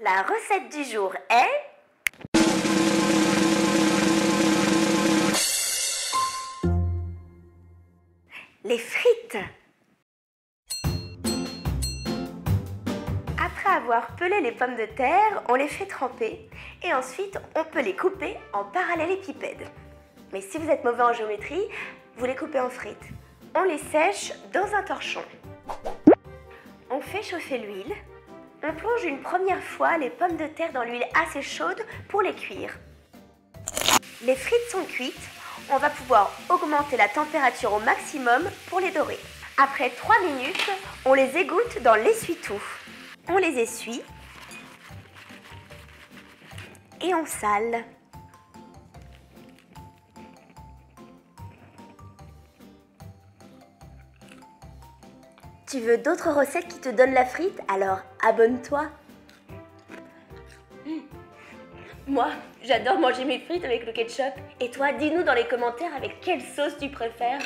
La recette du jour est... Les frites Après avoir pelé les pommes de terre, on les fait tremper et ensuite on peut les couper en parallélépipèdes. Mais si vous êtes mauvais en géométrie, vous les coupez en frites. On les sèche dans un torchon. On fait chauffer l'huile. On plonge une première fois les pommes de terre dans l'huile assez chaude pour les cuire. Les frites sont cuites. On va pouvoir augmenter la température au maximum pour les dorer. Après 3 minutes, on les égoutte dans l'essuie-tout. On les essuie et on sale. Tu veux d'autres recettes qui te donnent la frite? Alors abonne-toi. Hmm. Moi, j'adore manger mes frites avec le ketchup. Et toi, dis-nous dans les commentaires avec quelle sauce tu préfères.